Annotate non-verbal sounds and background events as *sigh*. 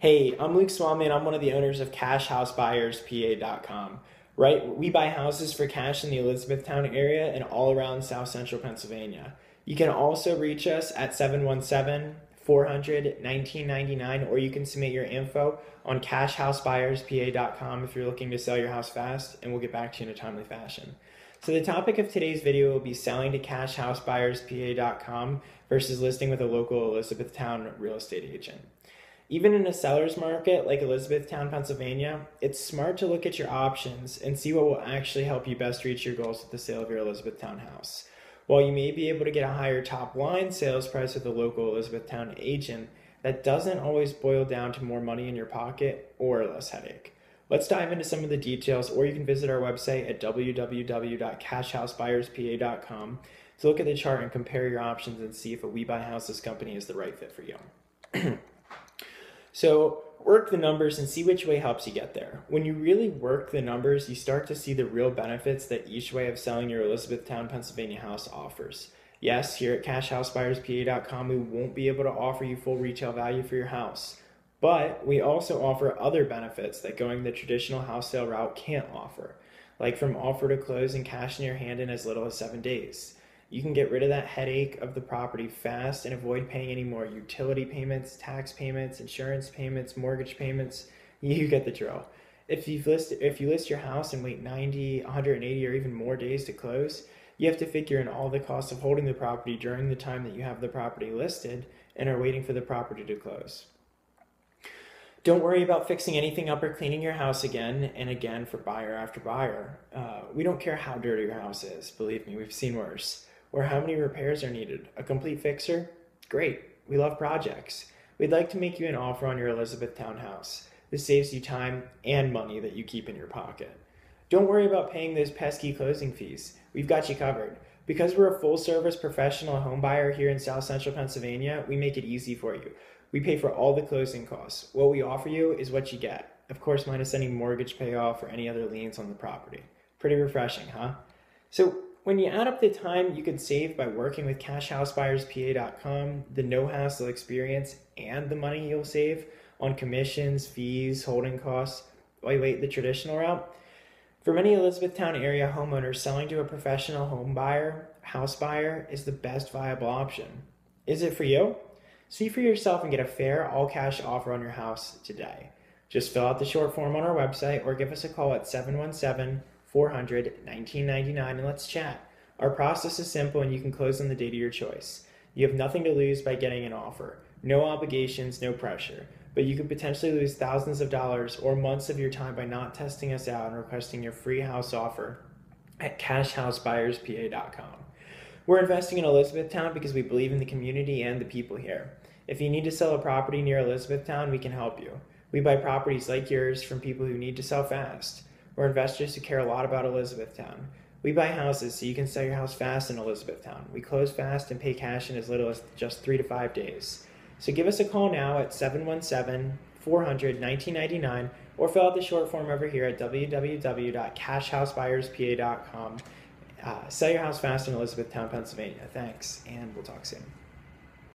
Hey, I'm Luke Swomley and I'm one of the owners of CashHouseBuyersPA.com. Right, we buy houses for cash in the Elizabethtown area and all around South Central Pennsylvania. You can also reach us at 717 400 1999 or you can submit your info on cashhousebuyerspa.com if you're looking to sell your house fast and we'll get back to you in a timely fashion. So the topic of today's video will be selling to cashhousebuyerspa.com versus listing with a local Elizabethtown real estate agent. Even in a seller's market like Elizabethtown, Pennsylvania, it's smart to look at your options and see what will actually help you best reach your goals with the sale of your Elizabethtown house. While you may be able to get a higher top line sales price with a local Elizabethtown agent, that doesn't always boil down to more money in your pocket or less headache. Let's dive into some of the details, or you can visit our website at www.cashhousebuyerspa.com to look at the chart and compare your options and see if a We Buy Houses company is the right fit for you. *clears throat* So work the numbers and see which way helps you get there. When you really work the numbers, you start to see the real benefits that each way of selling your Elizabethtown, Pennsylvania house offers. Yes, here at cashhousebuyerspa.com, we won't be able to offer you full retail value for your house, but we also offer other benefits that going the traditional house sale route can't offer, like from offer to close and cash in your hand in as little as seven days. You can get rid of that headache of the property fast and avoid paying any more utility payments, tax payments, insurance payments, mortgage payments. *laughs* You get the drill. If you list if you list your house and wait 90, 180 or even more days to close, you have to figure in all the costs of holding the property during the time that you have the property listed and are waiting for the property to close. Don't worry about fixing anything up or cleaning your house again and again for buyer after buyer. Uh, we don't care how dirty your house is. Believe me, we've seen worse or how many repairs are needed. A complete fixer? Great. We love projects. We'd like to make you an offer on your Elizabethtown house. This saves you time and money that you keep in your pocket. Don't worry about paying those pesky closing fees. We've got you covered. Because we're a full service professional home buyer here in South Central Pennsylvania, we make it easy for you. We pay for all the closing costs. What we offer you is what you get. Of course, minus any mortgage payoff or any other liens on the property. Pretty refreshing, huh? So, when you add up the time you could save by working with cashhousebuyerspa.com, the no hassle experience, and the money you'll save on commissions, fees, holding costs while you wait the traditional route, for many Elizabethtown area homeowners, selling to a professional home buyer, house buyer, is the best viable option. Is it for you? See for yourself and get a fair all cash offer on your house today. Just fill out the short form on our website or give us a call at 717 400 1999 and let's chat. Our process is simple and you can close on the date of your choice. You have nothing to lose by getting an offer. No obligations, no pressure. But you could potentially lose thousands of dollars or months of your time by not testing us out and requesting your free house offer at cashhousebuyerspa.com. We're investing in Elizabethtown because we believe in the community and the people here. If you need to sell a property near Elizabethtown, we can help you. We buy properties like yours from people who need to sell fast. We're investors who care a lot about Elizabethtown. We buy houses so you can sell your house fast in Elizabethtown. We close fast and pay cash in as little as just three to five days. So give us a call now at 717 400 1999 or fill out the short form over here at www.cashhousebuyerspa.com. Uh, sell your house fast in Elizabethtown, Pennsylvania. Thanks, and we'll talk soon.